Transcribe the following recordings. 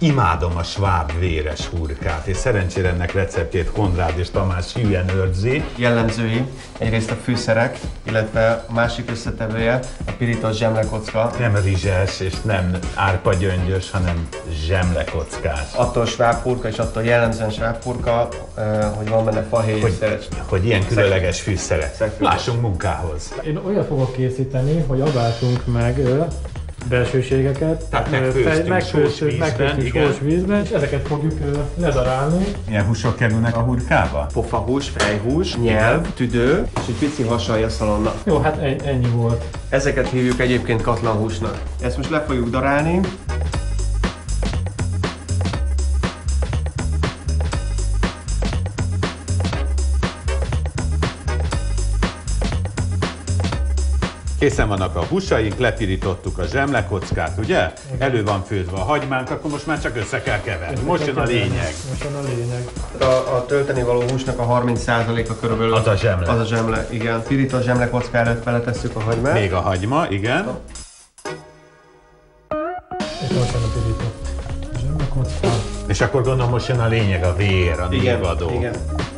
Imádom a sváb véres hurkát, és szerencsére ennek receptjét Konrád és Tamás hülyen őrzi. Jellemzői egyrészt a fűszerek, illetve a másik összetevője a pirított zsemlekocka. Nem rizses és nem árpagyöngyös, hanem zsemlekockás. Attól svábhurka és attól jellemzően svábhurka, hogy van benne fahéj Hogy, és szerecs. hogy ilyen különleges fűszerek. Lássunk munkához. Én olyat fogok készíteni, hogy abáltunk meg belsőségeket, Tehát megfőztünk megfőztük, sós vízben, és ezeket fogjuk ö, ledarálni. Milyen húsok kerülnek a hurkába? Pofahús, fejhús, nyelv, tüdő és egy pici hasalja szalonna. Jó, hát en- ennyi volt. Ezeket hívjuk egyébként katlanhúsnak. Ezt most le fogjuk darálni. Készen vannak a húsaink, lepirítottuk a zsemlekockát, ugye? Elő van főzve a hagymánk, akkor most már csak össze kell keverni. Most jön a lényeg. Most jön a lényeg. A, a tölteni való húsnak a 30%-a körülbelül Az a zsemle. Az a zsemle, igen. Pirított zsemlekocka előtt beletesszük a hagymát. Még a hagyma, igen. És most jön a pirított zsebekocka. És akkor gondolom most jön a lényeg, a vér, a igen, névadó. igen. A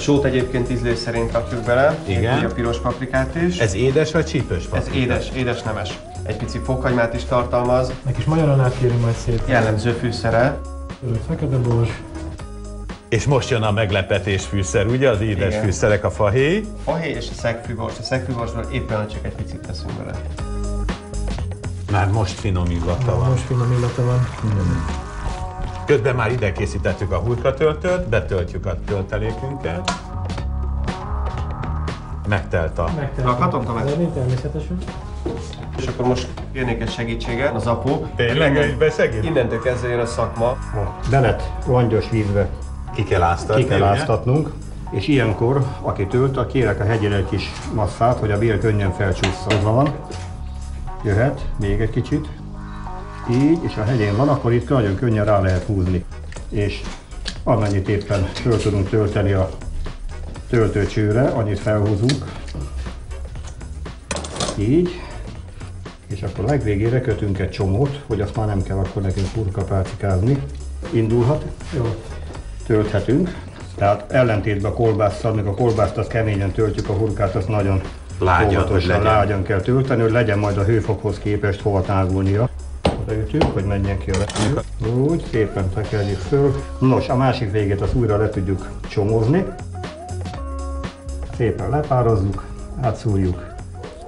sót egyébként ízlés szerint rakjuk bele. Igen. A piros paprikát is. Ez édes vagy csípős Ez paprika? édes, édes nemes. Egy pici fokhagymát is tartalmaz. Egy kis magyaranát kérünk majd szépen. Jellemző fűszere. Fekete bors. És most jön a meglepetés fűszer, ugye? Az édes Igen. fűszerek, a fahéj. Fahéj és a szegfűbors. A szegfűborsból éppen csak egy picit teszünk bele. Már most finom illata van. Most finom illata van. Közben már ide készítettük a hurkatöltőt, betöltjük a töltelékünket. Megtelt a... Rakhatom, Tamás? Lenni természetesen. És akkor most kérnék egy segítséget, az apó. Tényleg egybe segít? Innentől kezdve jön a szakma. Belet langyos vízbe Ki kell áztatni, ki kell áztatnunk, és ilyenkor, aki tölt, a kérek a hegyére egy kis masszát, hogy a bér könnyen felcsúszza. Az van. Jöhet, még egy kicsit. Így, és a hegyén van, akkor itt nagyon könnyen rá lehet húzni. És amennyit éppen föl tudunk tölteni a töltőcsőre, annyit felhúzunk. Így. És akkor legvégére kötünk egy csomót, hogy azt már nem kell akkor nekünk hurkapálcikázni. Indulhat Jó. tölthetünk. Tehát ellentétben a kolbásszal, még a kolbászt azt keményen töltjük, a hurkát azt nagyon Lágyan, óvatosan, lágyan kell tölteni, hogy legyen majd a hőfokhoz képest hova tágulnia. Odaütünk, hogy menjen ki a levegő. Úgy, szépen tekerjük föl. Nos, a másik végét azt újra le tudjuk csomózni. Szépen lepározzuk, átszúrjuk.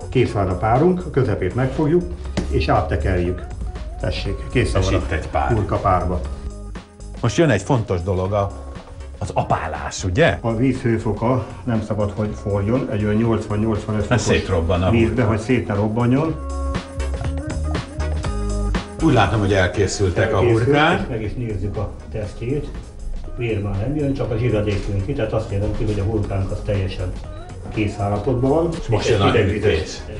Kész van a párunk, a közepét megfogjuk, és áttekerjük. Tessék, készen És van itt egy pár. a hurka párba. Most jön egy fontos dolog, a, az apálás, ugye? A víz hőfoka nem szabad, hogy forjon, egy olyan 80-85 fokos szétrobban a vízbe, hogy szét ne robbanjon. Úgy látom, hogy elkészültek a és Meg is nézzük a tesztjét. Vér már nem jön, csak a zsíradék jön ki, tehát azt jelenti, hogy a hurkánk az teljesen kész állapotban van. most És jön a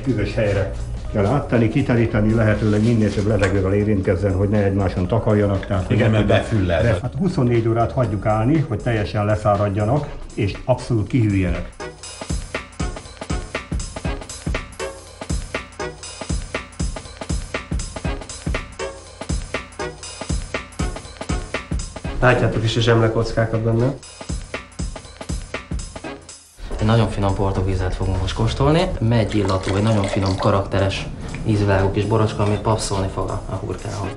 hűvös helyre kell áttenni, kiteríteni, lehetőleg minél több levegővel érintkezzen, hogy ne egymáson takarjanak. Tehát, Igen, mert befülled. Hát 24 órát hagyjuk állni, hogy teljesen leszáradjanak, és abszolút kihűljenek. Látjátok is a zsemlekockákat benne. Egy nagyon finom portugízát fogunk most kóstolni. Megy illatú, egy nagyon finom karakteres ízvilágú kis borocska, ami papszolni fog a hurkához.